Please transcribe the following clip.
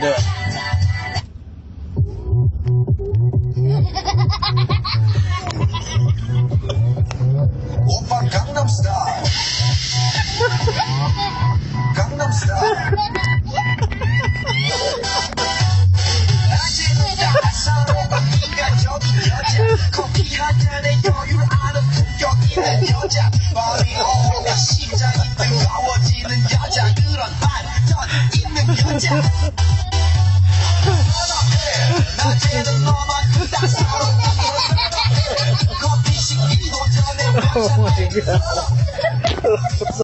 Do it. 오빠 강남스타일 강남스타일 낮에는 따라서 네가 저기 여자 커피 한 잔에 여유를 아는 품격 있는 여자 밤이 오면 심장이 뜨거워지는 여자 그런 반전 있는 여자 好想对你说嘿嘿